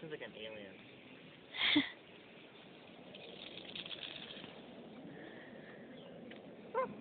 Seems like an alien.